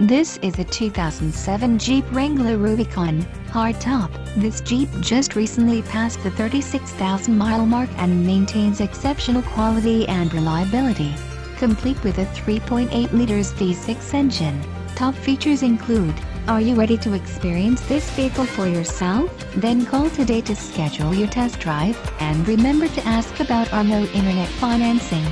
This is a 2007 Jeep Wrangler Rubicon hardtop. This Jeep just recently passed the 36,000 mile mark and maintains exceptional quality and reliability. Complete with a 3.8 liters V6 engine. Top features include Are you ready to experience this vehicle for yourself? Then call today to schedule your test drive and remember to ask about our no internet financing.